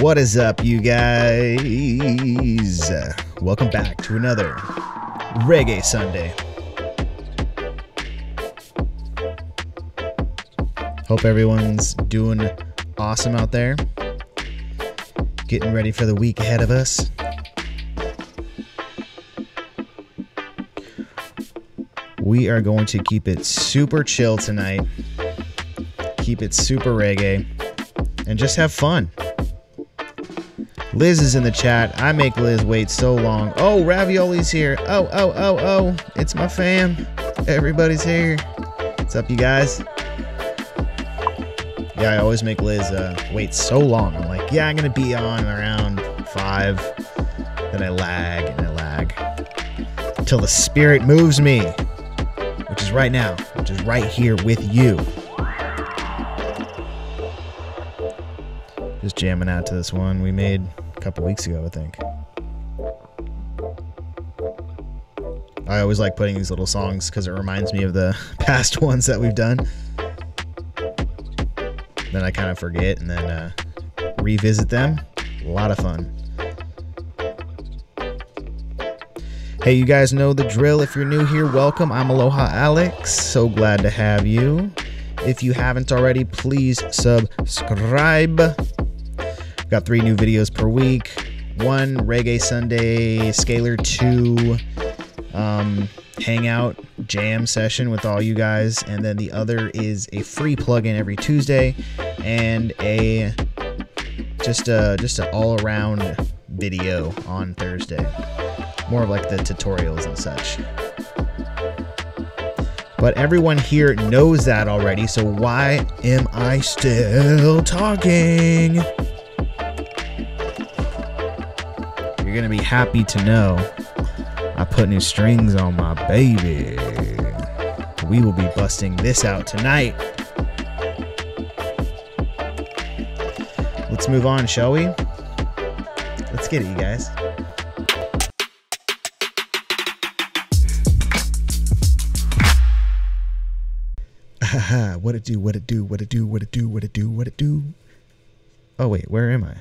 What is up, you guys? Welcome back to another Reggae Sunday. Hope everyone's doing awesome out there. Getting ready for the week ahead of us. We are going to keep it super chill tonight. Keep it super reggae. And just have fun. Liz is in the chat. I make Liz wait so long. Oh, Ravioli's here. Oh, oh, oh, oh. It's my fam. Everybody's here. What's up, you guys? Yeah, I always make Liz uh, wait so long. I'm like, yeah, I'm going to be on around 5. Then I lag and I lag. Until the spirit moves me. Which is right now. Which is right here with you. Just jamming out to this one we made couple weeks ago, I think. I always like putting these little songs because it reminds me of the past ones that we've done. Then I kind of forget and then uh, revisit them. A lot of fun. Hey, you guys know the drill. If you're new here, welcome. I'm Aloha Alex. So glad to have you. If you haven't already, please subscribe. Got three new videos per week. One Reggae Sunday, Scaler 2 um, Hangout Jam session with all you guys. And then the other is a free plugin every Tuesday and a just a just an all around video on Thursday. More of like the tutorials and such. But everyone here knows that already, so why am I still talking? You're gonna be happy to know I put new strings on my baby. We will be busting this out tonight. Let's move on, shall we? Let's get it, you guys. What it do, what it do, what it do, what it do, what it do, what it do. Oh, wait, where am I?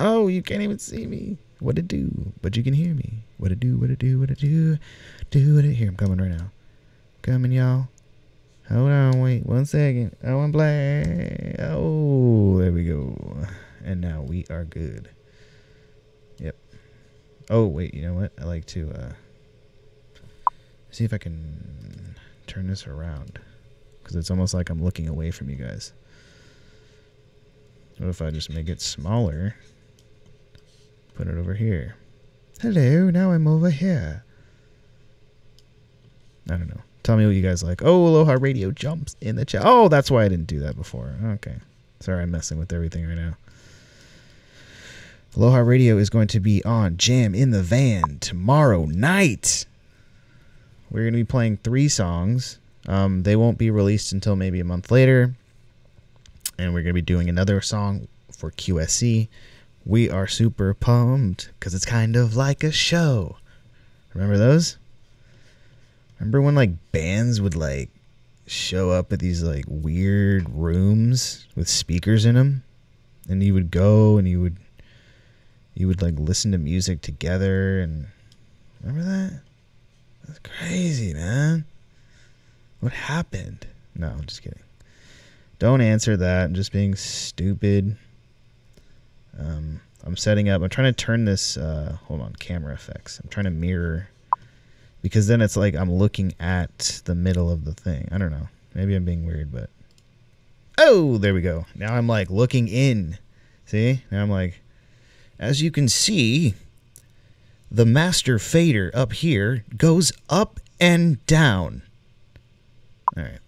Oh, you can't even see me. What it do, but you can hear me. What it do, what it do, what it do, do it. Here, I'm coming right now. Coming, y'all. Hold on, wait one second. Oh, I'm black. Oh, there we go. And now we are good. Yep. Oh, wait, you know what? I like to uh, see if I can turn this around. Because it's almost like I'm looking away from you guys. What if I just make it smaller? Put it over here. Hello, now I'm over here. I don't know. Tell me what you guys like. Oh, Aloha Radio jumps in the chat. Oh, that's why I didn't do that before. Okay. Sorry, I'm messing with everything right now. Aloha Radio is going to be on Jam in the Van tomorrow night. We're going to be playing three songs. Um, they won't be released until maybe a month later. And we're going to be doing another song for QSC. We are super pumped because it's kind of like a show. Remember those? Remember when like bands would like show up at these like weird rooms with speakers in them, and you would go and you would you would like listen to music together and remember that? That's crazy, man. What happened? No, I'm just kidding. Don't answer that. I'm just being stupid. Um, I'm setting up. I'm trying to turn this. Uh, hold on, camera effects. I'm trying to mirror because then it's like I'm looking at the middle of the thing. I don't know. Maybe I'm being weird, but oh, there we go. Now I'm like looking in. See? Now I'm like, as you can see, the master fader up here goes up and down. All right.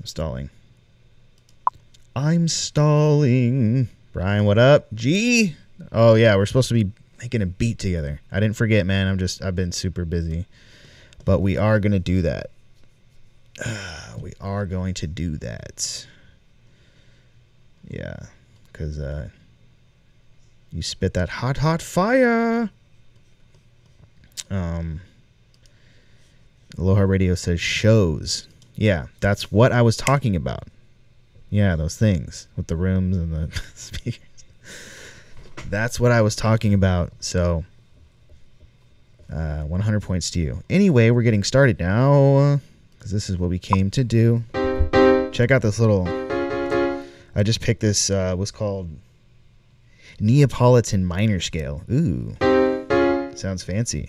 I'm stalling. I'm stalling. Brian, what up? G? Oh yeah, we're supposed to be making a beat together. I didn't forget, man. I'm just I've been super busy. But we are going to do that. Uh, we are going to do that. Yeah, cuz uh you spit that hot hot fire. Um Aloha Radio says shows. Yeah, that's what I was talking about. Yeah, those things with the rooms and the speakers. That's what I was talking about. So, uh, 100 points to you. Anyway, we're getting started now because this is what we came to do. Check out this little. I just picked this. Uh, was called Neapolitan minor scale. Ooh, sounds fancy.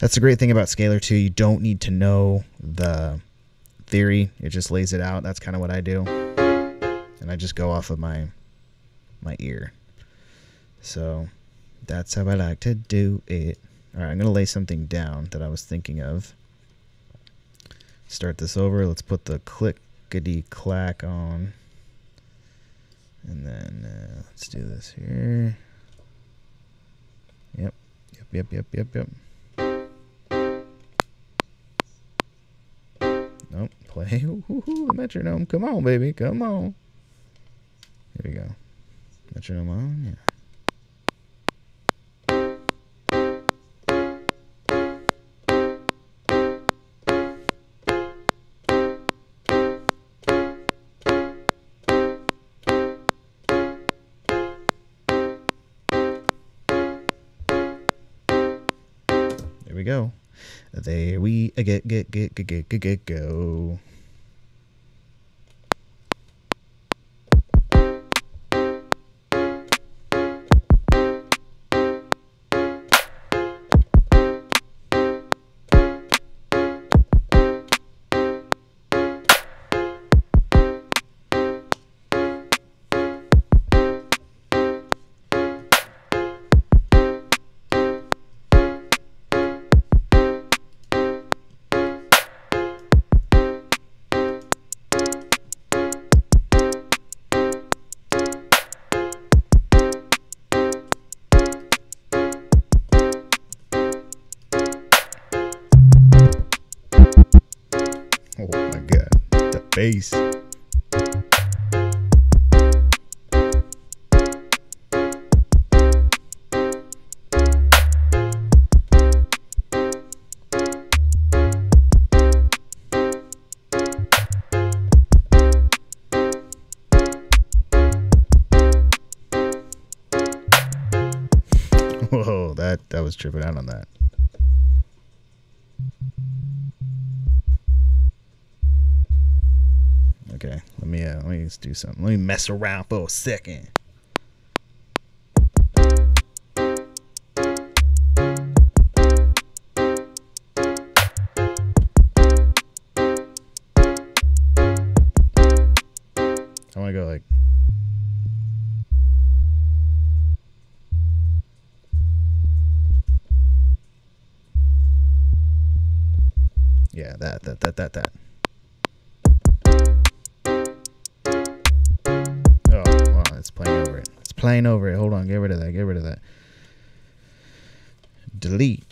That's the great thing about Scaler 2. You don't need to know the theory. It just lays it out. That's kind of what I do. And I just go off of my my ear. So that's how I like to do it. All right, I'm going to lay something down that I was thinking of. Start this over. Let's put the clickety clack on. And then uh, let's do this here. Yep. Yep, yep, yep, yep, yep. Nope. Play. Ooh, metronome. Come on, baby. Come on. Here we go. Metronome on. Yeah. There we go. There we get get get get get get go. Tripping out on that. Okay, let me uh, let me just do something. Let me mess around for a second. I want to go like. That that that that that. Oh, on, it's playing over it. It's playing over it. Hold on, get rid of that. Get rid of that. Delete.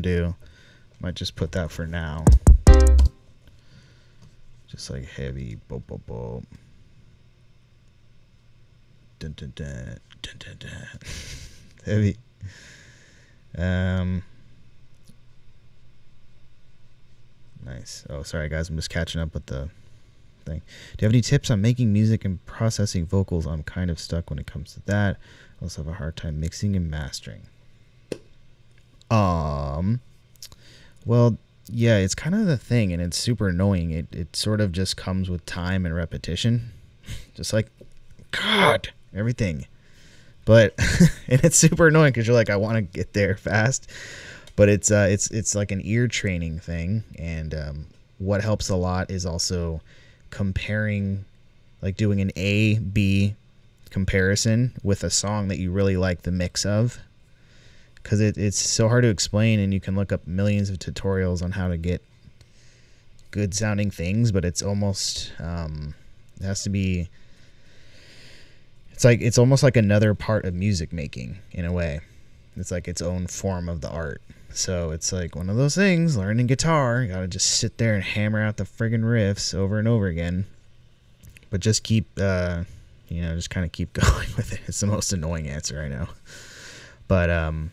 Undo. Might just put that for now. Just like heavy. Boop, boop, boop. Dun, dun, dun, dun, dun, dun. heavy. Um. Nice. Oh, sorry guys. I'm just catching up with the thing. Do you have any tips on making music and processing vocals? I'm kind of stuck when it comes to that. I also have a hard time mixing and mastering. Um, well, yeah, it's kind of the thing, and it's super annoying. It it sort of just comes with time and repetition, just like God, everything. But and it's super annoying because you're like, I want to get there fast, but it's uh, it's it's like an ear training thing, and um, what helps a lot is also comparing, like doing an A B comparison with a song that you really like the mix of because it, it's so hard to explain and you can look up millions of tutorials on how to get good sounding things but it's almost um, it has to be it's like it's almost like another part of music making in a way It's like its own form of the art. So it's like one of those things. Learning guitar, you gotta just sit there and hammer out the friggin' riffs over and over again. But just keep, uh, you know, just kind of keep going with it. It's the most annoying answer I know. But um,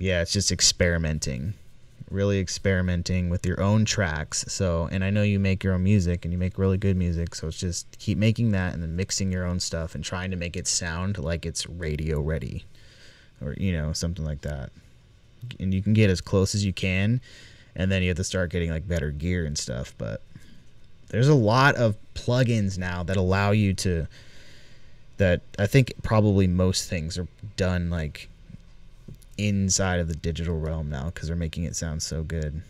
yeah, it's just experimenting, really experimenting with your own tracks. So, and I know you make your own music and you make really good music. So it's just keep making that and then mixing your own stuff and trying to make it sound like it's radio ready, or you know, something like that and you can get as close as you can and then you have to start getting like better gear and stuff but there's a lot of plugins now that allow you to that I think probably most things are done like inside of the digital realm now because they're making it sound so good.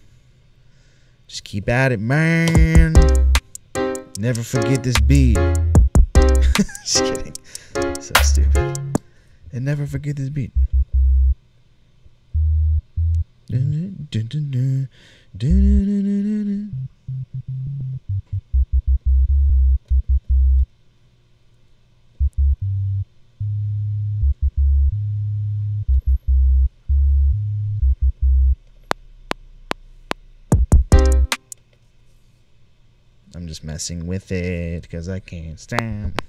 Just keep at it, man. Never forget this beat. Just kidding. So stupid. And never forget this beat. Just messing with it because I can't stand.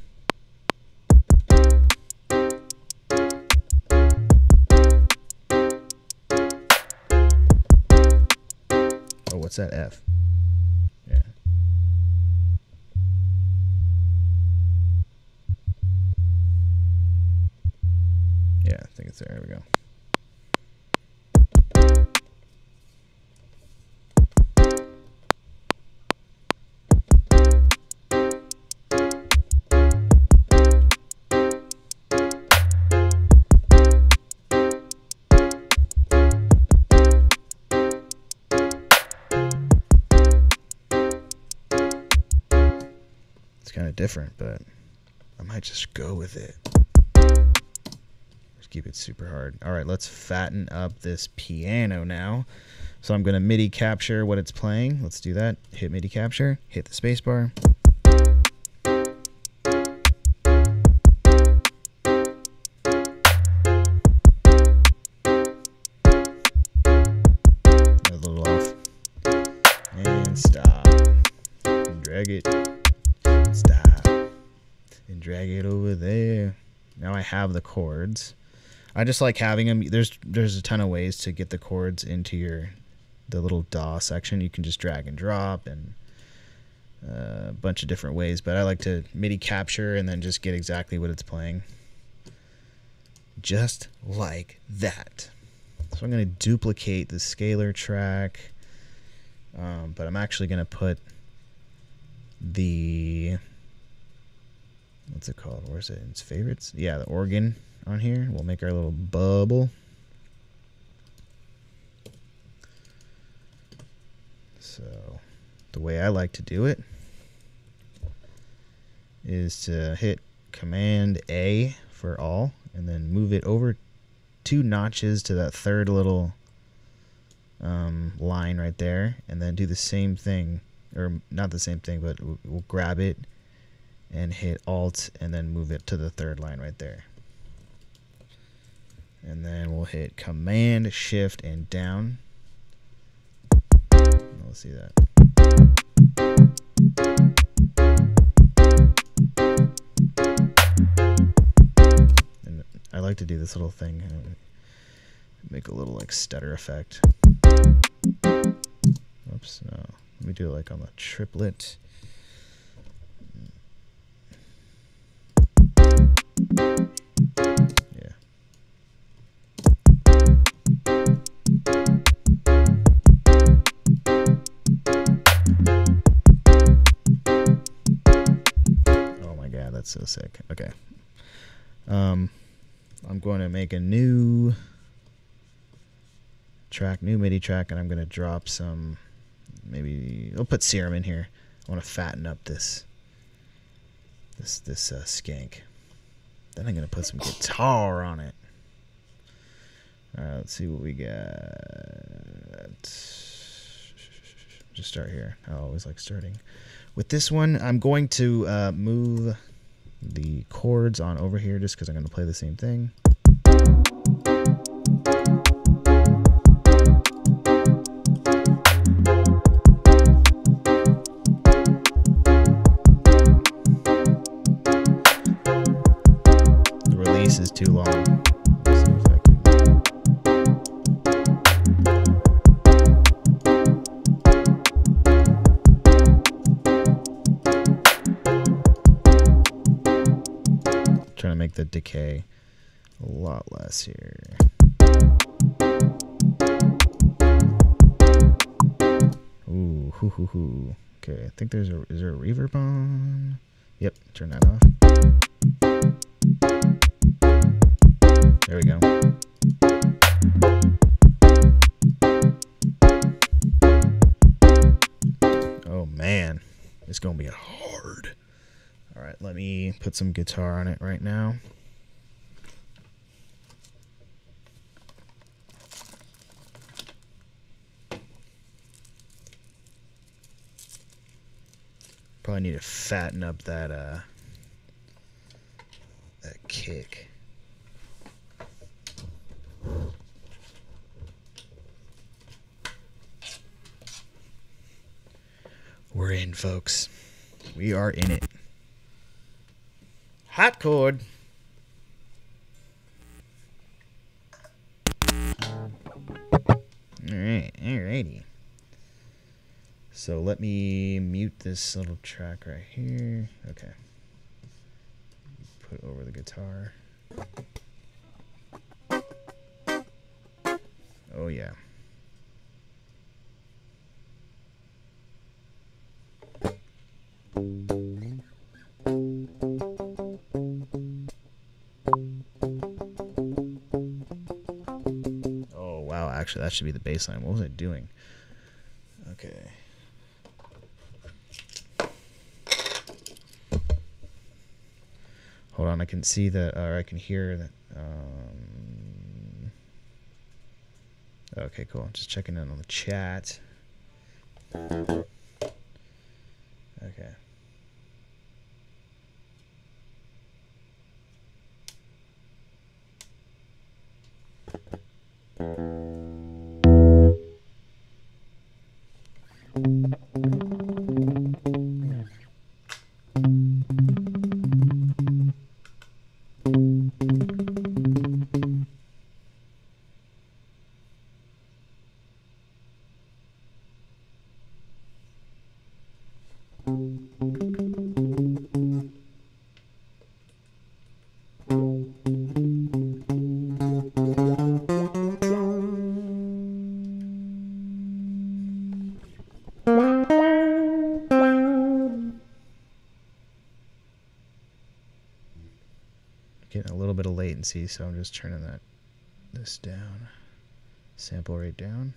Oh, what's that F? Yeah. Yeah, I think it's there. There we go. Different, but I might just go with it. Just keep it super hard. All right, let's fatten up this piano now. So I'm going to MIDI capture what it's playing. Let's do that. Hit MIDI capture, hit the spacebar. Chords. I just like having them. There's there's a ton of ways to get the chords into your the little DAW section. You can just drag and drop and uh, a bunch of different ways. But I like to MIDI capture and then just get exactly what it's playing, just like that. So I'm going to duplicate the Scaler track, um, but I'm actually going to put the what's it called? Where's it? Its favorites. Yeah, the organ on here. We'll make our little bubble. So the way I like to do it is to hit Command A for all and then move it over two notches to that third little um, line right there and then do the same thing or not the same thing, but we'll grab it and hit Alt and then move it to the third line right there. And then we'll hit Command, Shift, and down. Let's see that. And I like to do this little thing, uh, make a little like stutter effect. Oops, no. Let me do it like on the triplet. Okay. Um I'm going to make a new track, new MIDI track, and I'm going to drop some maybe I'll put serum in here. I want to fatten up this this this uh, skank. Then I'm gonna put some guitar on it. All right, let's see what we got. Just start here. I always like starting. With this one, I'm going to uh, move the chords on over here just because I'm going to play the same thing. The release is too long. The decay a lot less here. Ooh, hoo hoo hoo. Okay, I think there's a is there a reverb on? Yep, turn that off. There we go. Oh man, it's gonna be hard. All right, let me put some guitar on it right now. Probably need to fatten up that uh that kick. We're in, folks. We are in it. Hot chord. Alright, alrighty. So let me mute this little track right here. Okay. Put over the guitar. Oh yeah. Oh actually that should be the baseline. What was I doing? Okay. Hold on, I can see that, or I can hear that. Um, okay, cool. Just checking in on the chat. Getting a little bit of latency, so I'm just turning that this down. Sample rate down.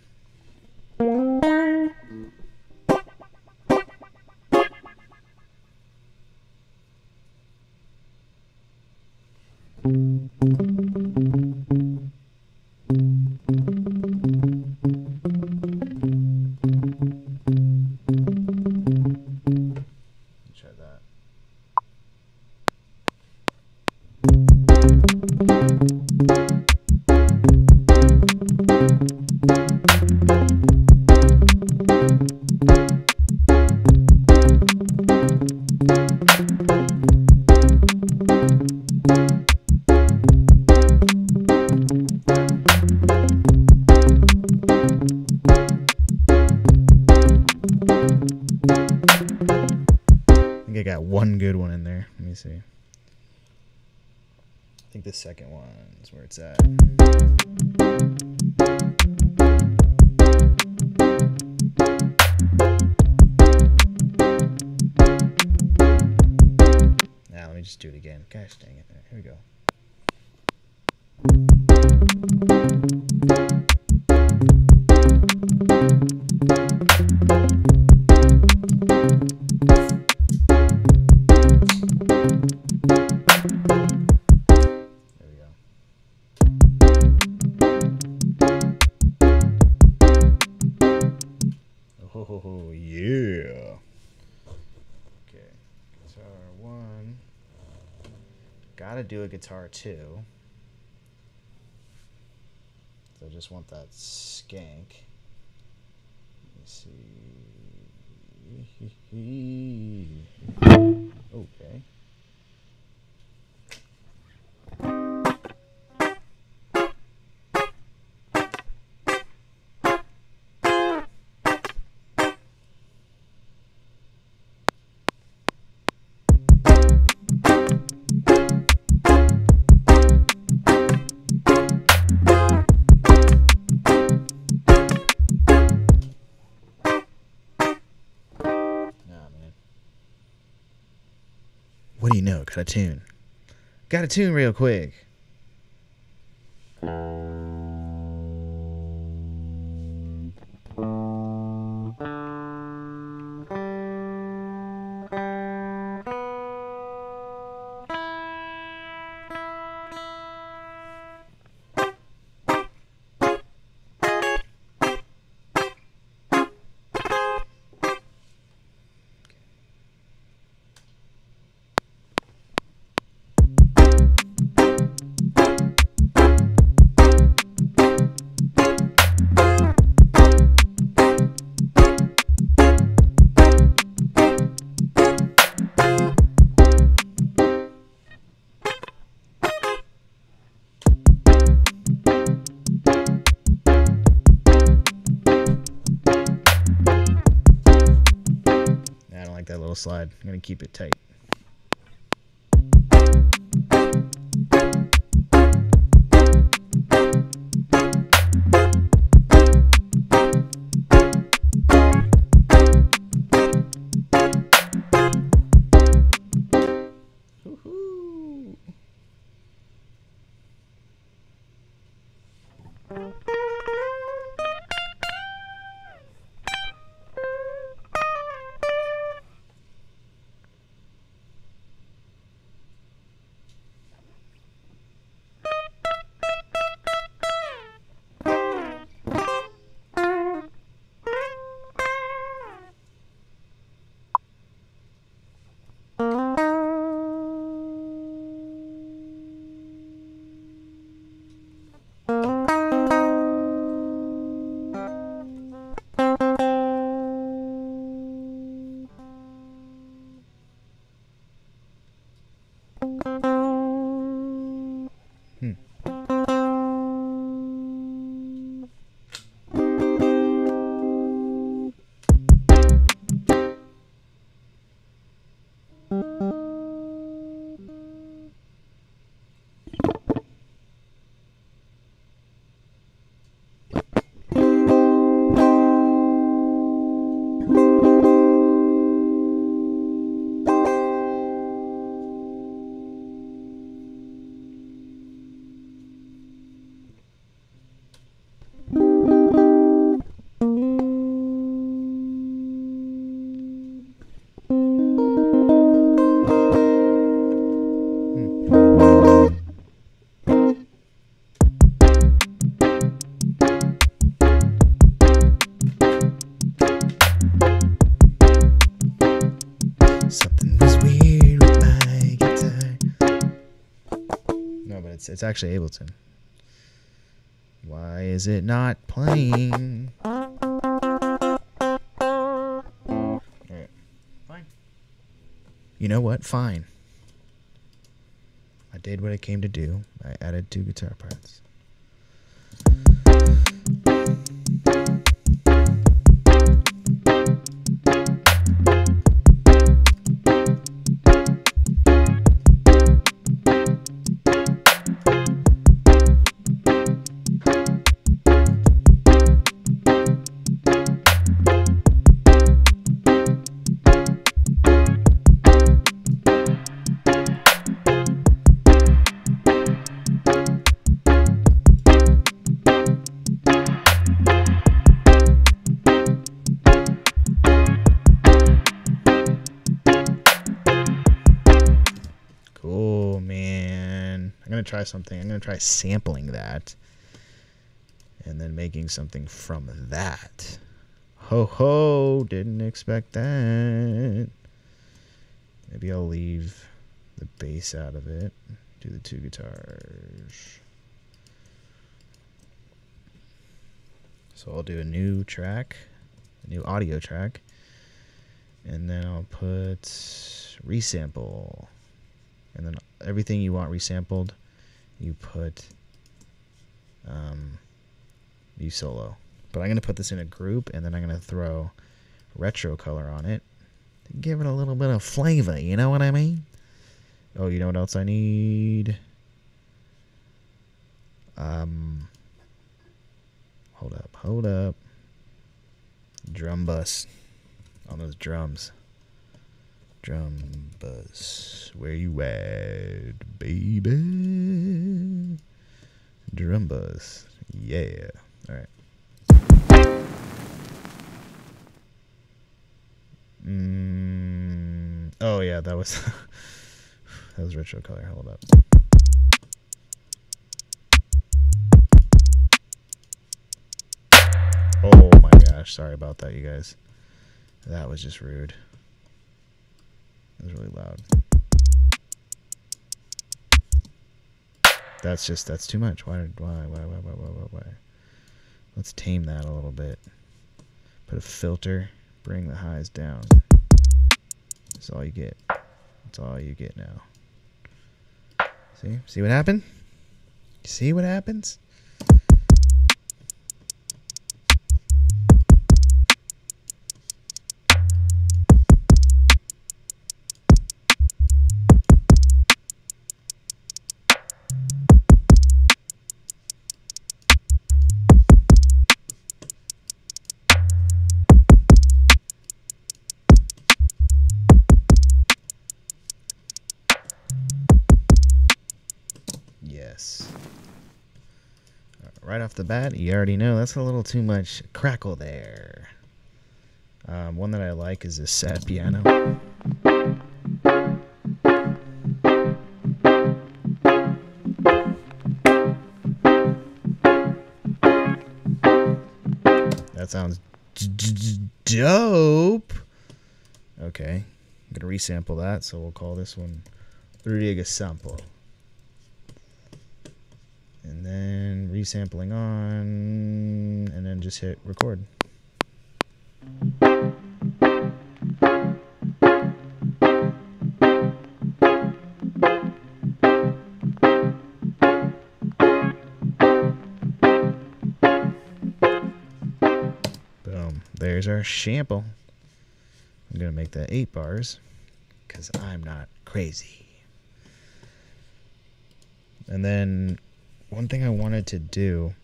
See. I think the second one is where it's at. Now let me just do it again. Gosh dang it. Here we go. Gotta do a guitar too. So I just want that skank. Let me see. Okay. Got a tune. Got a tune real quick. I'm going to keep it tight. It's actually Ableton. Why is it not playing? Alright. Fine. You know what? Fine. I did what I came to do. I added two guitar parts. Try something. I'm going to try sampling that and then making something from that. Ho ho, didn't expect that. Maybe I'll leave the bass out of it. Do the two guitars. So I'll do a new track, a new audio track, and then I'll put resample. And then everything you want resampled, you put um, you solo. But I'm going to put this in a group, and then I'm going to throw retro color on it to give it a little bit of flavor. You know what I mean? Oh, you know what else I need? Um, hold up, hold up. Drum bus on those drums. Drum bus, where you at, baby? Drum bus, yeah. All right. Mm, oh yeah, that was that was retro color. Hold up. Oh my gosh, sorry about that, you guys. That was just rude. It was really loud. That's just that's too much. Why why why why why why why why? Let's tame that a little bit. Put a filter, bring the highs down. That's all you get. That's all you get now. See? See what happened? See what happens? The bat, you already know that's a little too much crackle there. Um, one that I like is this sad piano. That sounds dope. Okay, I'm gonna resample that, so we'll call this one reggae sample. And then resampling on, and then just hit record. Boom. There's our sample. I'm going to make that eight bars because I'm not crazy. And then one thing I wanted to do,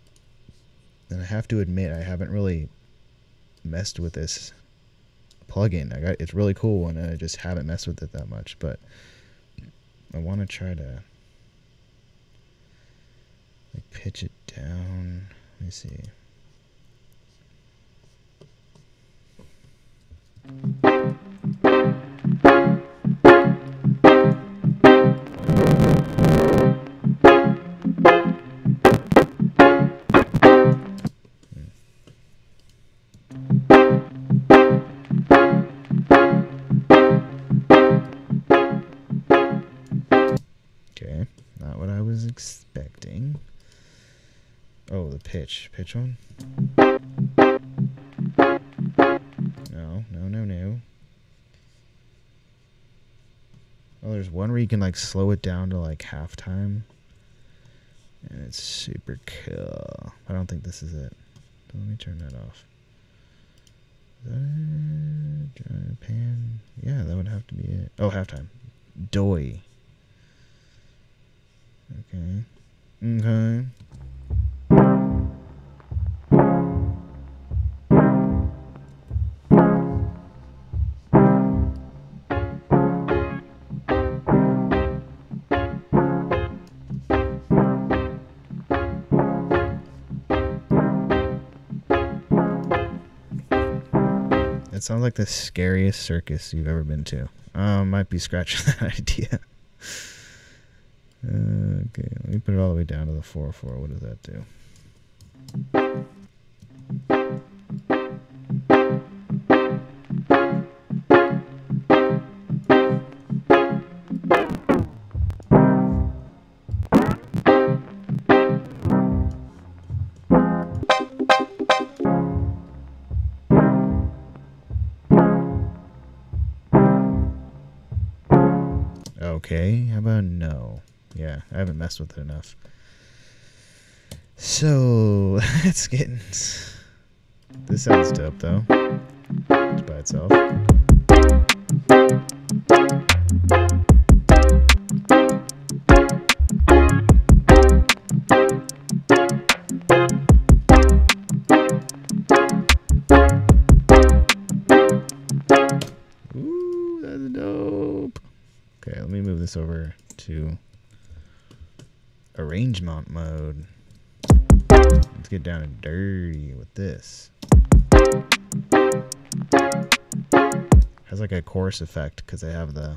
and I have to admit, I haven't really messed with this plugin. I got it's really cool, and I just haven't messed with it that much. But I want to try to like pitch it down. Let me see. Pitch one? No, no, no, no. Oh, there's one where you can like slow it down to like halftime. And it's super cool. I don't think this is it. Let me turn that off. Is that it? Japan? Yeah, that would have to be it. Oh, halftime. Doi. Okay. Okay. That sounds like the scariest circus you've ever been to. Um, might be scratching that idea. Uh, okay, let me put it all the way down to the 4 4. What does that do? With it enough. So let's get. This sounds dope though. Just by itself. Get down and dirty with this. Has like a chorus effect because I have the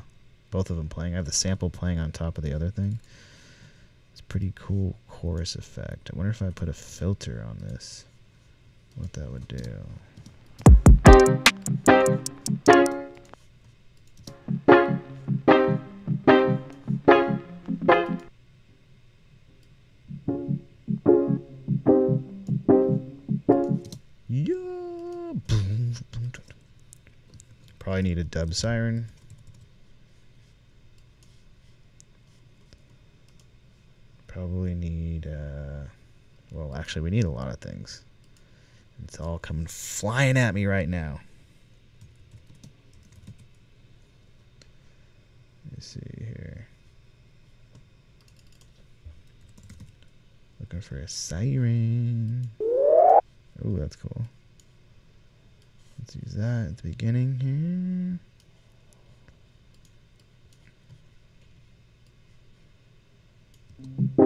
both of them playing. I have the sample playing on top of the other thing. It's pretty cool chorus effect. I wonder if I put a filter on this, what that would do. Need a dub siren. Probably need, uh, well, actually, we need a lot of things. It's all coming flying at me right now. Let's see here. Looking for a siren. Oh, that's cool. Let's use that at the beginning here.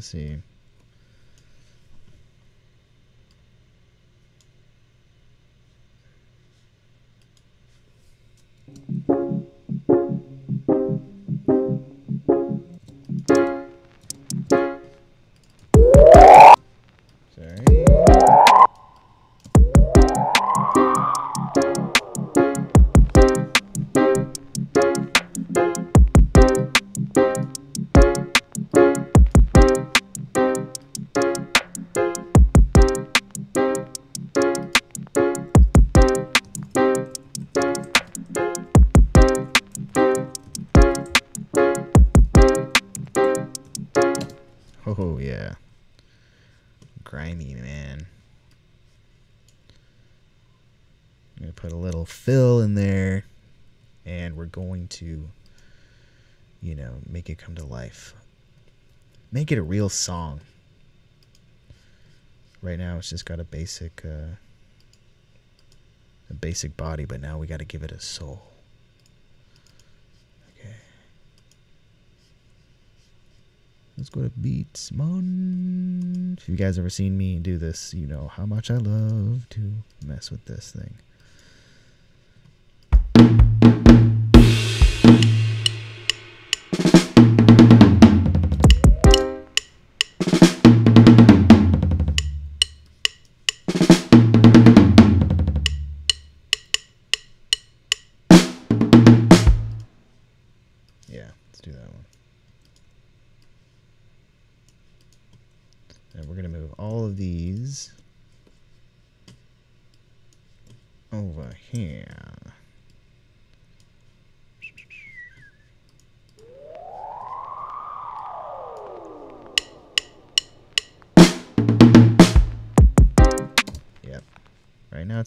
Trying fill in there and we're going to you know, make it come to life. Make it a real song. Right now it's just got a basic uh a basic body, but now we got to give it a soul. Okay. Let's go to Beats Mon. If you guys ever seen me do this, you know how much I love to mess with this thing. Yeah,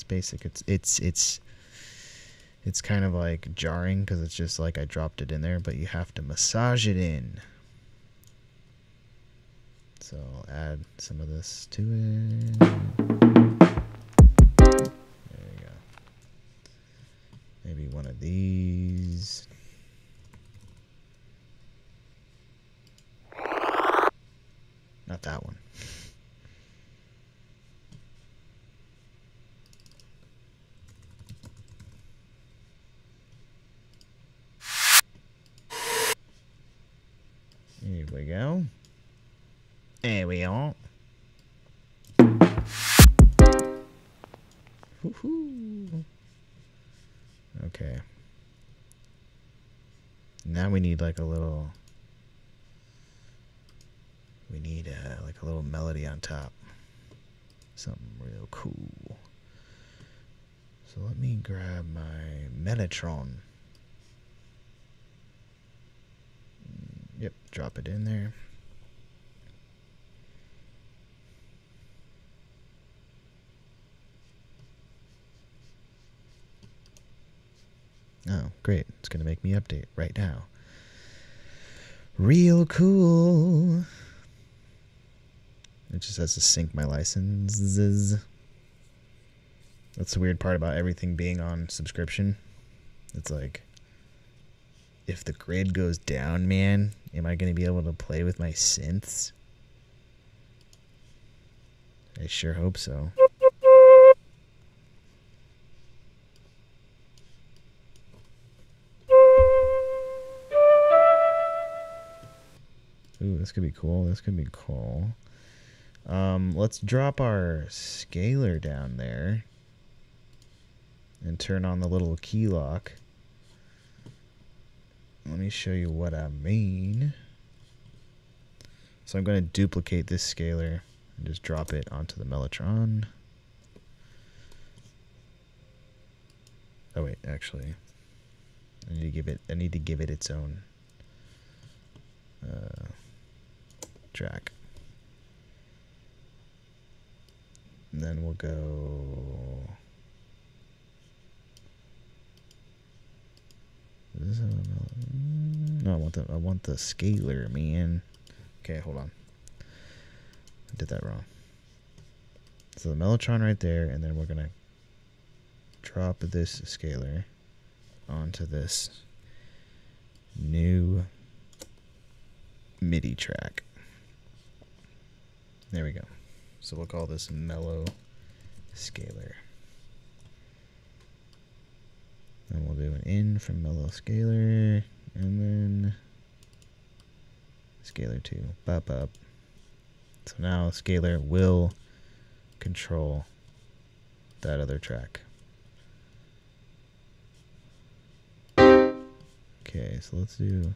basic. It's it's it's it's kind of like jarring because it's just like I dropped it in there, but you have to massage it in. So I'll add some of this to it. Nitron. Mm, yep, drop it in there. Oh, great. It's going to make me update right now. Real cool. It just has to sync my licenses. That's the weird part about everything being on subscription. It's like, if the grid goes down, man, am I going to be able to play with my synths? I sure hope so. Ooh, this could be cool. This could be cool. Um, let's drop our scaler down there and turn on the little key lock. Let me show you what I mean. So I'm going to duplicate this scaler and just drop it onto the Mellotron. Oh wait, actually, I need to give it. I need to give it its own uh, track. And then we'll go. Mm, no, I want the I want the scaler, man. Okay, hold on. I did that wrong. So the Mellotron right there, and then we're gonna drop this scaler onto this new MIDI track. There we go. So we'll call this mellow scaler. And we'll do an in from mellow scaler, and then Scaler 2, bop up. So now scaler will control that other track. Okay, so let's do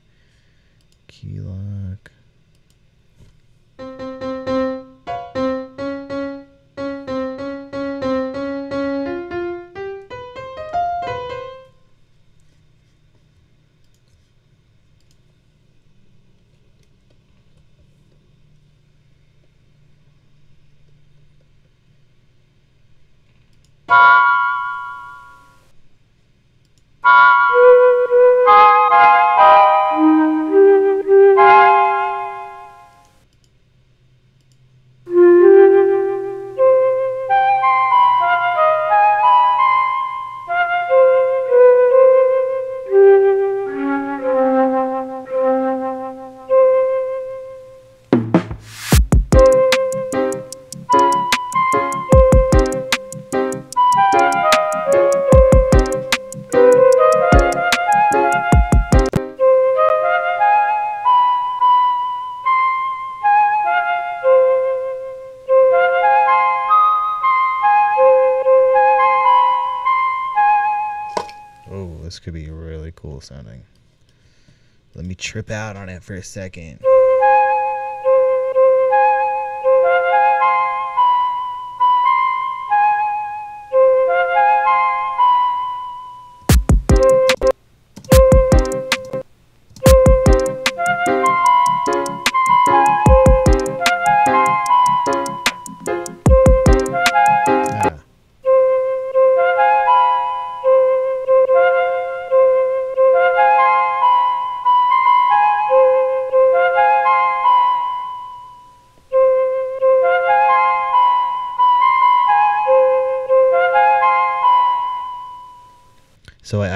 key lock. Sounding. Let me trip out on it for a second.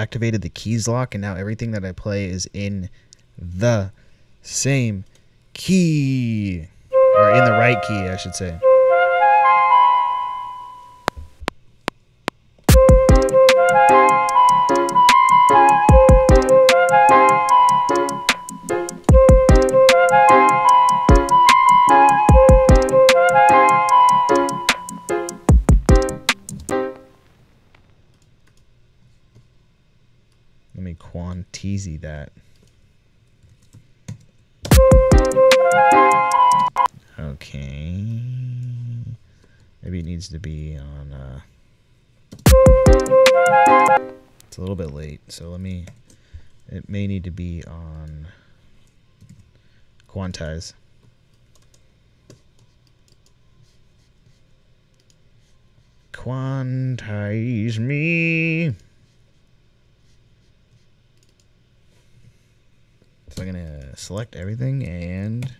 Activated the keys lock, and now everything that I play is in the same key. Or in the right key, I should say. needs to be on, uh, it's a little bit late, so let me, it may need to be on quantize. Quantize me. So I'm going to select everything and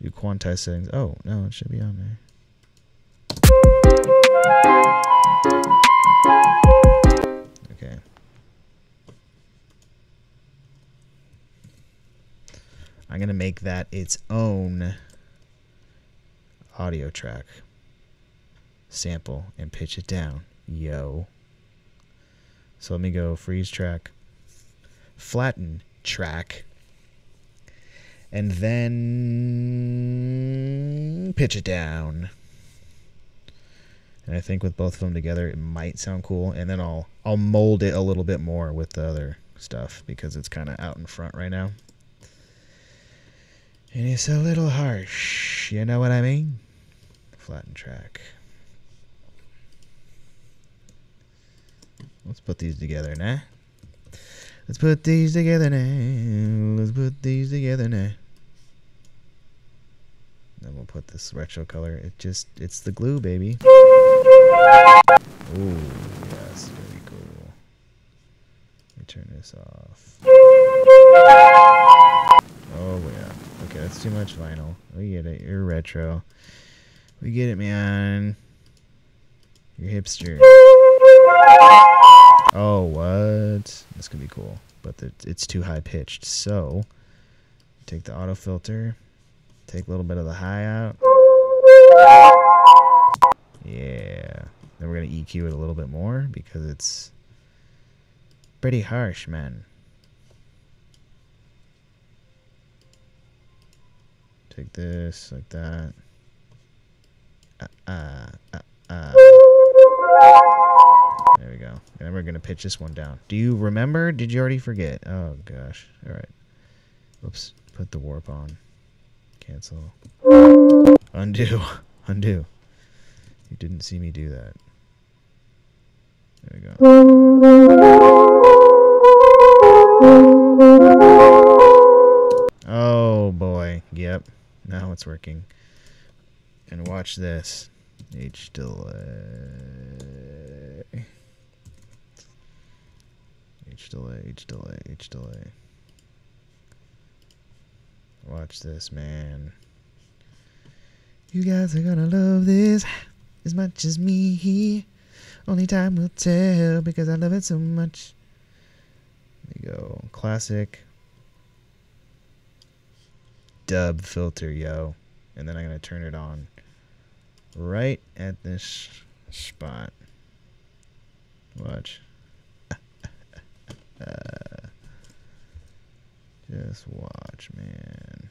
do quantize settings. Oh, no, it should be on there. Okay. I'm going to make that its own audio track. Sample and pitch it down. Yo. So let me go freeze track, flatten track, and then pitch it down. And I think with both of them together, it might sound cool. And then I'll I'll mold it a little bit more with the other stuff because it's kind of out in front right now. And it's a little harsh. You know what I mean? Flatten track. Let's put these together now. Let's put these together now. Let's put these together now. Then we'll put this retro color. It just, it's the glue, baby. Oh, yes, very cool. Let me turn this off. Oh, yeah. Okay, that's too much vinyl. We get it. You're retro. We get it, man. You're hipster. Oh, what? This could be cool, but it's too high pitched. So, take the auto filter, take a little bit of the high out. Yeah. Then we're going to EQ it a little bit more because it's pretty harsh, man. Take this like that. Uh, uh, uh. There we go. And then we're going to pitch this one down. Do you remember? Did you already forget? Oh, gosh. All right. Oops. Put the warp on. Cancel. Undo. Undo. You didn't see me do that. There we go. Oh, boy. Yep. Now it's working. And watch this. H delay. H delay, H delay, H delay. Watch this, man. You guys are gonna love this as much as me. Only time will tell because I love it so much. There you go. Classic. Dub filter, yo. And then I'm going to turn it on right at this spot. Watch. Just watch, man.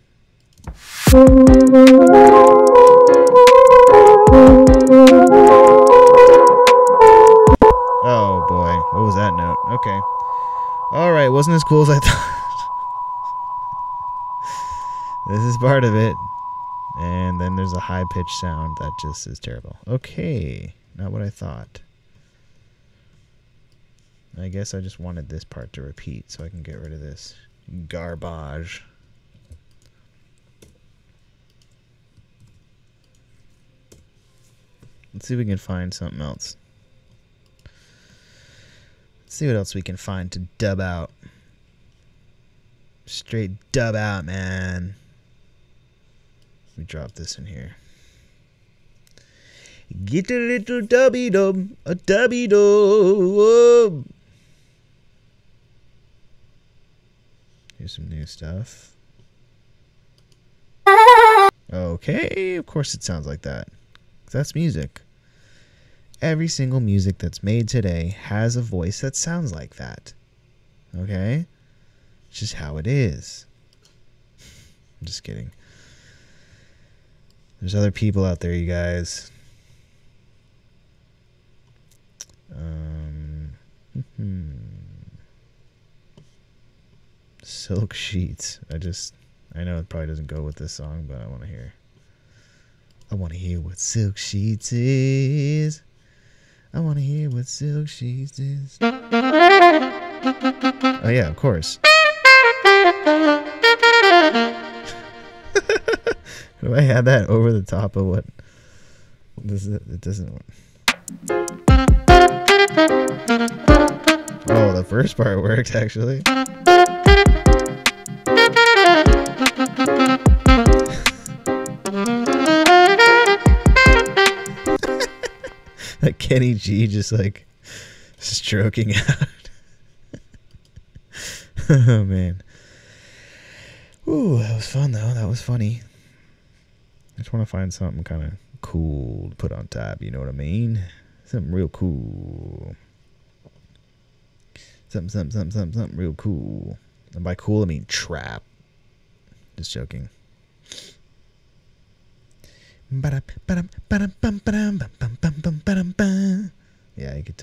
Oh boy, what was that note? Okay. Alright, wasn't as cool as I thought. this is part of it. And then there's a high pitched sound that just is terrible. Okay, not what I thought. I guess I just wanted this part to repeat so I can get rid of this garbage. Let's see if we can find something else. Let's see what else we can find to dub out. Straight dub out, man. Let me drop this in here. Get a little dubby dub, a dubby dub. Here's some new stuff. Okay, of course it sounds like that. That's music. Every single music that's made today has a voice that sounds like that. Okay? It's just how it is. I'm just kidding. There's other people out there, you guys. Um, hmm. Silk Sheets. I just, I know it probably doesn't go with this song, but I want to hear. I want to hear what Silk Sheets is. I want to hear what Silk Sheets is. Oh, yeah, of course. Do I add that over the top of what? Does it, it doesn't. Oh, the first part worked actually. Kenny G just like stroking out. oh man. Ooh, that was fun though. That was funny. I just want to find something kind of cool to put on top. You know what I mean? Something real cool. Something, something, something, something, something real cool. And by cool, I mean trap. Just joking.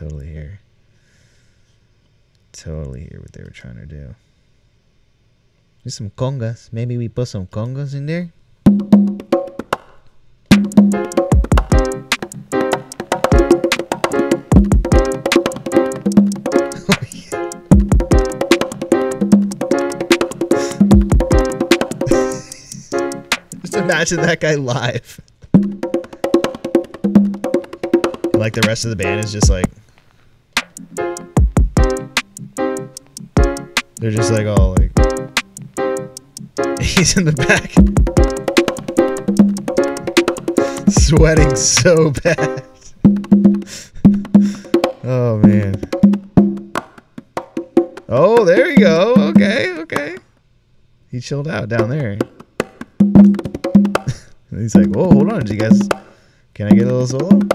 Totally hear. Totally hear what they were trying to do. There's some congas. Maybe we put some congas in there. Just imagine that guy live. like the rest of the band is just like they're just like all like he's in the back. Sweating so bad. Oh man. Oh there you go. Okay okay. He chilled out down there. He's like whoa hold on. Did you guys can i get a little solo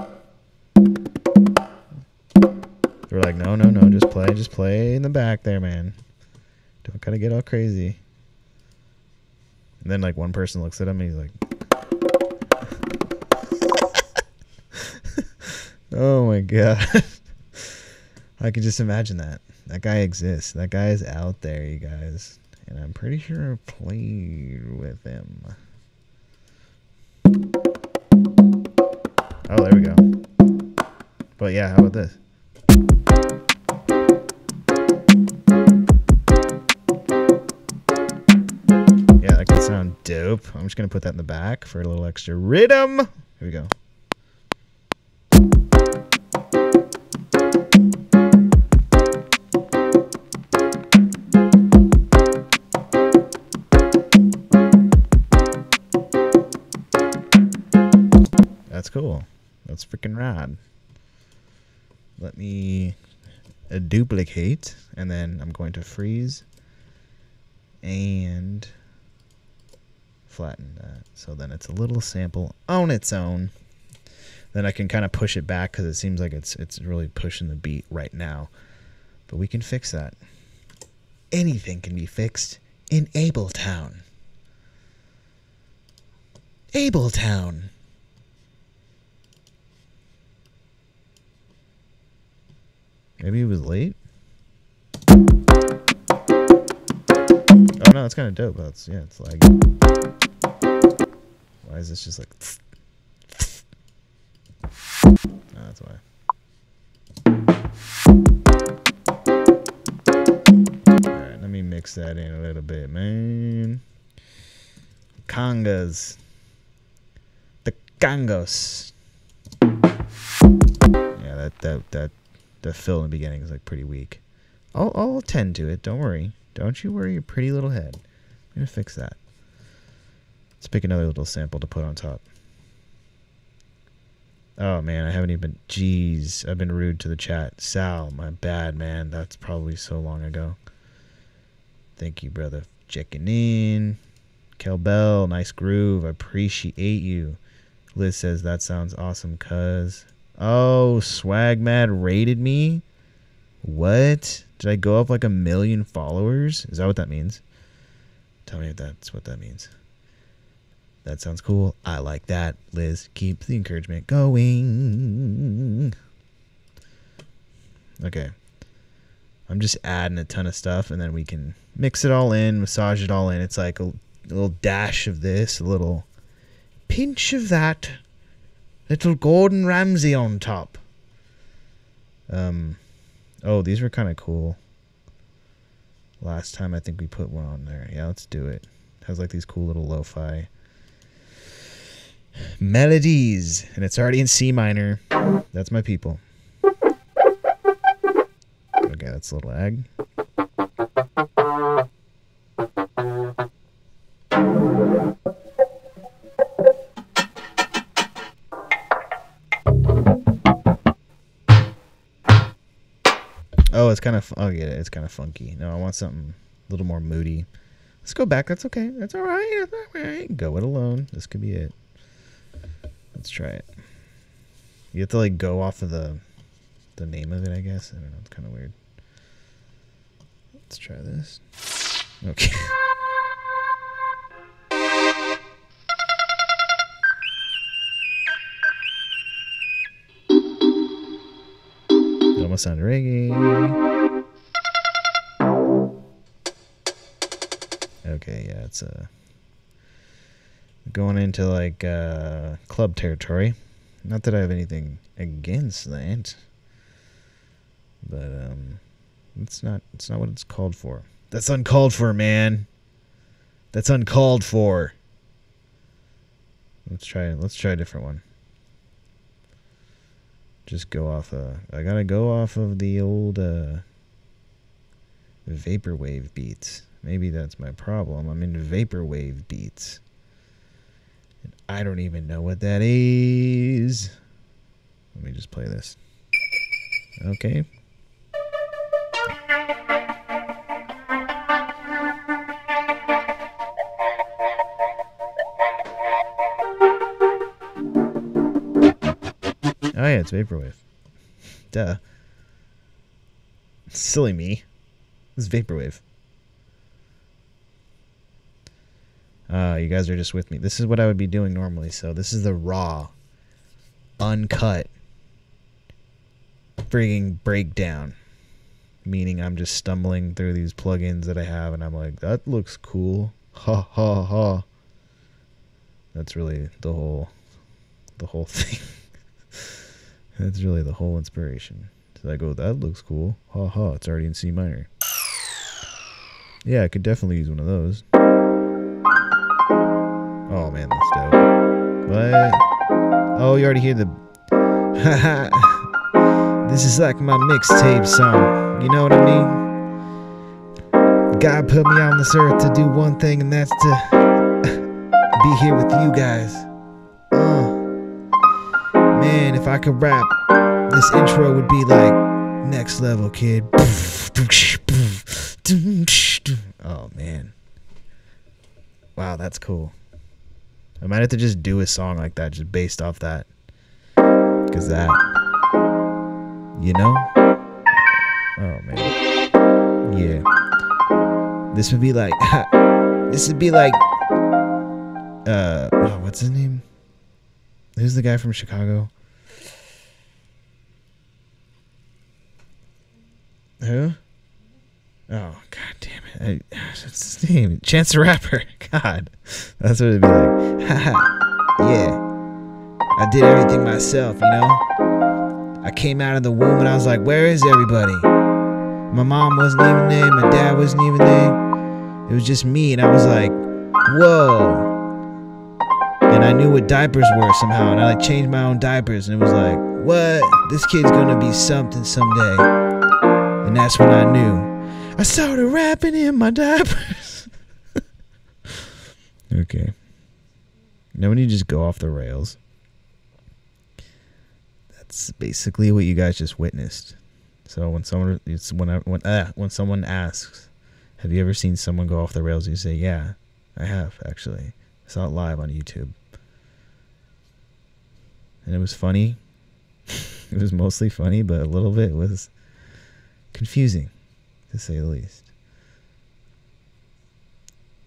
like one person looks at him and he's like, "Oh my god." I can just imagine that. That guy exists. That guy is out there, you guys. And I'm pretty sure I played with him. Oh, there we go. But yeah, how about this? Going to put that in the back for a little extra rhythm. Here we go. That's cool. That's freaking rad. Let me duplicate, and then I'm going to freeze and flatten that. So then it's a little sample on its own. Then I can kind of push it back because it seems like it's it's really pushing the beat right now. But we can fix that. Anything can be fixed in Ableton. Ableton. Maybe it was late. Oh no, it's kind of dope. That's yeah, it's like. Why is this just like? Oh, that's why. Alright, let me mix that in a little bit, man. Congas. The congos. Yeah, that that that the fill in the beginning is like pretty weak. I'll I'll tend to it. Don't worry. Don't you worry your pretty little head. I'm gonna fix that. Let's pick another little sample to put on top. Oh man, I haven't even. Jeez, I've been rude to the chat. Sal, my bad, man. That's probably so long ago. Thank you, brother. Checking in. Kel Bell, nice groove. I appreciate you. Liz says that sounds awesome, cuz. Oh, Swag Mad rated me? What? Did I go up like a million followers? Is that what that means? Tell me if that's what that means. That sounds cool. I like that. Liz, keep the encouragement going. Okay. I'm just adding a ton of stuff and then we can mix it all in, massage it all in. It's like a, a little dash of this, a little pinch of that, little Gordon Ramsay on top. Um, oh, these were kind of cool. Last time I think we put one on there. Yeah, let's do it. it has like these cool little lo-fi melodies, and it's already in C minor. That's my people. Okay, that's a little lag. Oh, it's kind of. Oh, Get it. It's kind of funky. No, I want something a little more moody. Let's go back. That's okay. That's all right. That's all right. Go it alone. This could be it. Let's try it. You have to like go off of the the name of it, I guess. I don't know. It's kind of weird. Let's try this. Okay. It almost sounded reggae. Okay, yeah, it's uh going into like uh club territory. Not that I have anything against that. But um it's not it's not what it's called for. That's uncalled for, man. That's uncalled for. Let's try let's try a different one. Just go off uh I gotta go off of the old uh vaporwave beats. Maybe that's my problem. I'm into vaporwave beats. I don't even know what that is. Let me just play this. Okay. Oh yeah, it's vaporwave. Duh. Silly me. It's vaporwave. Uh, you guys are just with me. This is what I would be doing normally. So this is the raw, uncut, frigging breakdown. Meaning I'm just stumbling through these plugins that I have, and I'm like, that looks cool. Ha ha ha. That's really the whole, the whole thing. That's really the whole inspiration. So I go, that looks cool. Ha ha. It's already in C minor. Yeah, I could definitely use one of those. Oh man, that's dope. What? Oh, you already hear the. this is like my mixtape song. You know what I mean? God put me on this earth to do one thing, and that's to be here with you guys. Uh, man, if I could rap, this intro would be like next level, kid. Oh man. Wow, that's cool. I might have to just do a song like that, just based off that. Cause that, you know? Oh man. Yeah. This would be like, this would be like, uh, oh, what's his name? Who's the guy from Chicago? Who? Oh god damn it! I, what's his name? Chance the Rapper. God, that's what it'd be like. Yeah, I did everything myself. You know, I came out of the womb and I was like, "Where is everybody?" My mom wasn't even there. My dad wasn't even there. It was just me, and I was like, "Whoa." And I knew what diapers were somehow, and I like changed my own diapers, and it was like, "What? This kid's gonna be something someday." And that's when I knew. I started rapping in my diapers. okay. Now when you just go off the rails, that's basically what you guys just witnessed. So when someone it's when I, when uh, when someone asks, "Have you ever seen someone go off the rails?" You say, "Yeah, I have actually. I saw it live on YouTube." And it was funny. it was mostly funny, but a little bit was confusing to say the least.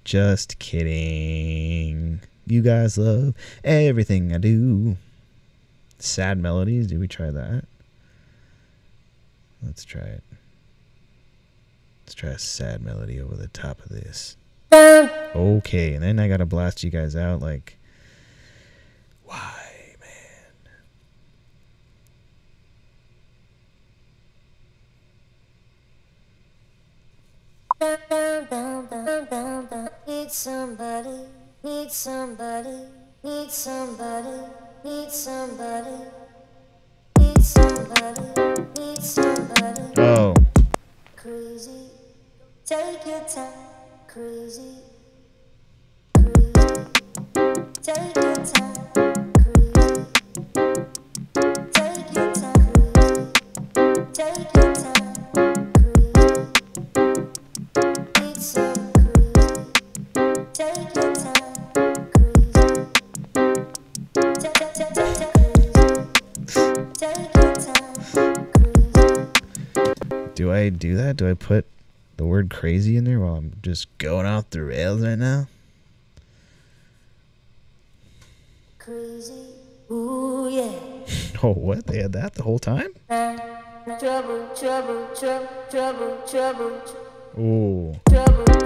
Just kidding. You guys love everything I do. Sad melodies. Did we try that? Let's try it. Let's try a sad melody over the top of this. Okay, and then I gotta blast you guys out like, why, Need somebody, need somebody, need somebody, need somebody, need somebody, need somebody. Oh, Crazy, take your time. Crazy, crazy, take your time. Do I do that? Do I put the word crazy in there while I'm just going off the rails right now? Crazy. Ooh, yeah. Oh, what? They had that the whole time? Trouble, trouble, trouble, trouble, trouble, Ooh. trouble,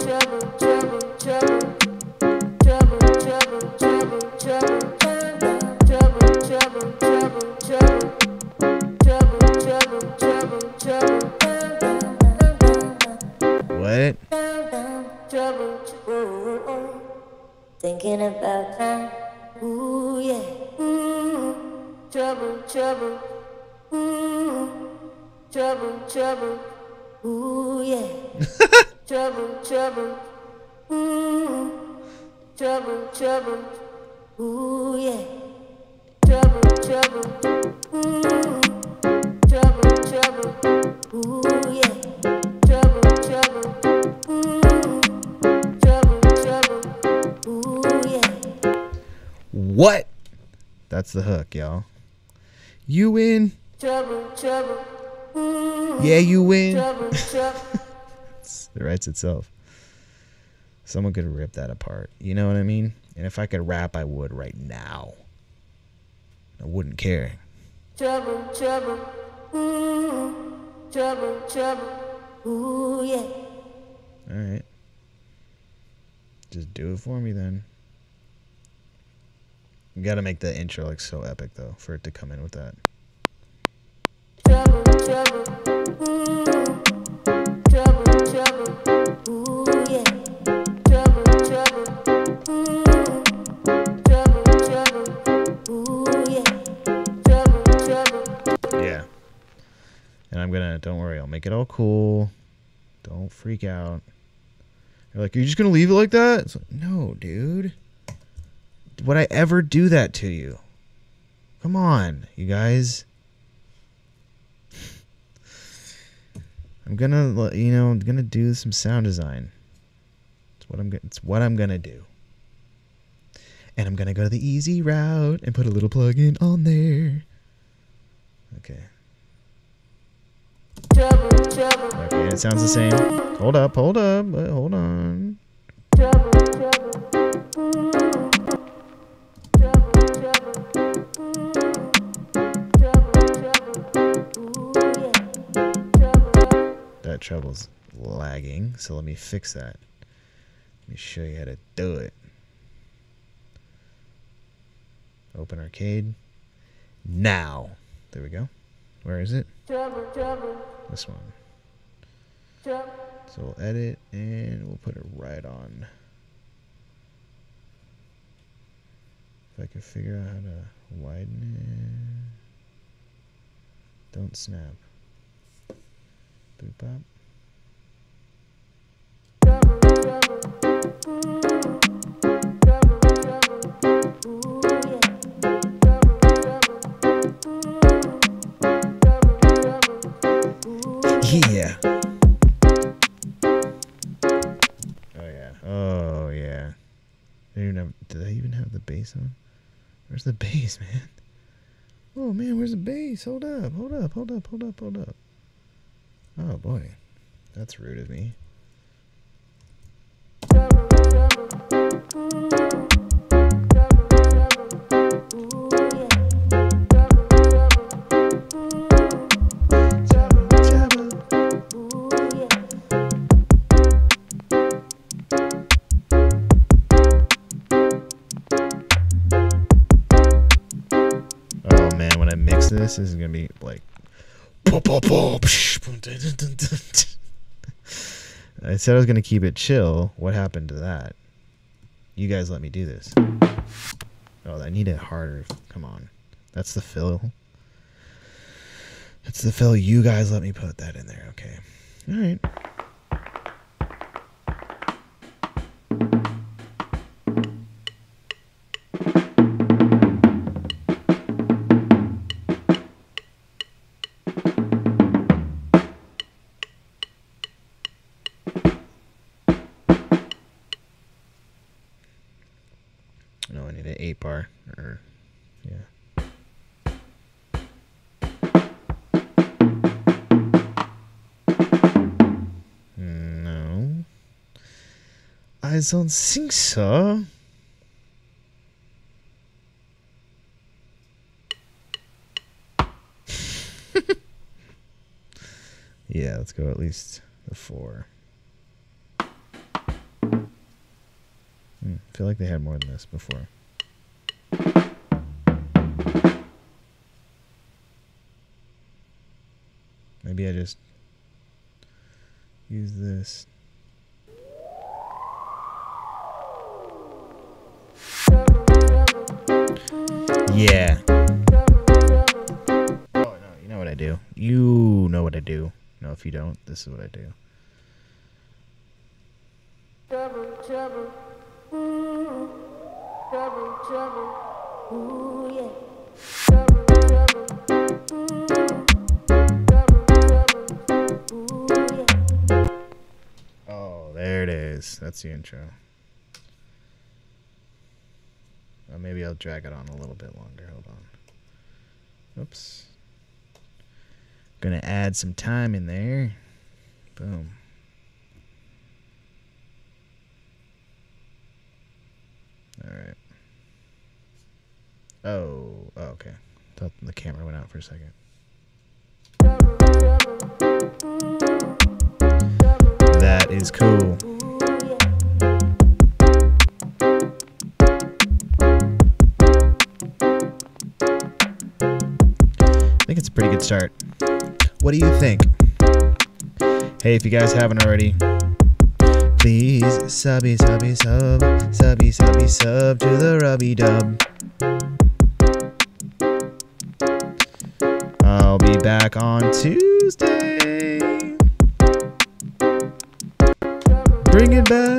Trouble. Ooh, yeah. trouble, trouble. Ooh. Trouble, trouble. Ooh, yeah. Trouble, trouble. Ooh. Trouble, trouble. Ooh, yeah. Trouble, trouble. Ooh. Trouble, trouble. Ooh, yeah. What? That's the hook, y'all. You win. Trouble, trouble. Yeah, you win. It writes itself. Someone could rip that apart. You know what I mean? And if I could rap, I would right now. I wouldn't care. Trouble, trouble. Ooh. Trouble, trouble. Ooh, yeah. All right. Just do it for me then. You got to make the intro like so epic though for it to come in with that. Make it all cool. Don't freak out. You're like, are you're just gonna leave it like that? It's like, no, dude. Would I ever do that to you? Come on, you guys. I'm gonna, you know, I'm gonna do some sound design. It's what I'm, it's what I'm gonna do. And I'm gonna go the easy route and put a little plug-in on there. Okay. Okay, it sounds the same. Hold up, hold up, hold on. That trouble's lagging, so let me fix that. Let me show you how to do it. Open arcade. Now. There we go. Where is it? This one. So we'll edit and we'll put it right on. If I can figure out how to widen it. Don't snap. Yeah. Oh yeah. Oh yeah. They have, did they even have the bass on? Where's the bass, man? Oh man, where's the bass? Hold up, hold up, hold up, hold up, hold up. Oh boy. That's rude of me. Oh man, when I mix this, this is gonna be like. I said I was gonna keep it chill. What happened to that? You guys let me do this. Oh, I need it harder. Come on, that's the fill. That's the fill. You guys let me put that in there. Okay. All right. Don't think so. yeah, let's go at least the four. Hmm, feel like they had more than this before. Maybe I just use this. Yeah. Oh no, you know what I do. You know what I do. No, if you don't, this is what I do. Oh, there it is. That's the intro. Uh, maybe I'll drag it on a little bit longer. Hold on. Oops. Gonna add some time in there. Boom. All right. Oh, oh, okay. Thought the camera went out for a second. That is cool. Start. What do you think? Hey, if you guys haven't already, please subby subby sub subby subby sub to the rubby dub. I'll be back on Tuesday. Bring it back.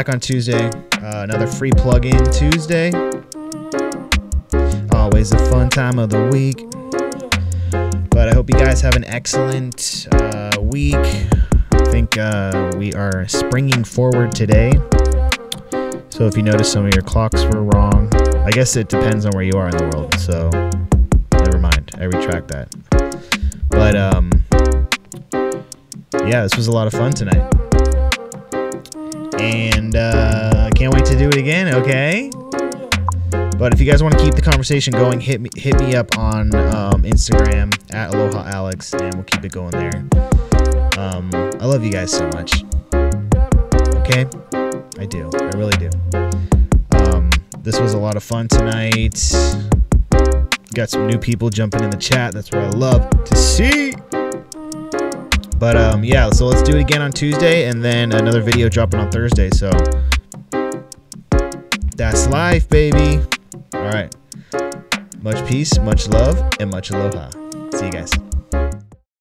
Back on Tuesday. Uh, another free plug-in Tuesday. Always a fun time of the week. But I hope you guys have an excellent uh, week. I think uh, we are springing forward today. So if you notice some of your clocks were wrong, I guess it depends on where you are in the world. So never mind. I retract that. But um, yeah, this was a lot of fun tonight and uh, can't wait to do it again. Okay. But if you guys want to keep the conversation going, hit me hit me up on um, Instagram at Aloha Alex, and we'll keep it going there. Um, I love you guys so much. Okay, I do. I really do. Um, this was a lot of fun tonight. Got some new people jumping in the chat. That's what I love to see. But um, yeah, so let's do it again on Tuesday, and then another video dropping on Thursday. So that's life, baby. All right. Much peace, much love, and much aloha. See you guys.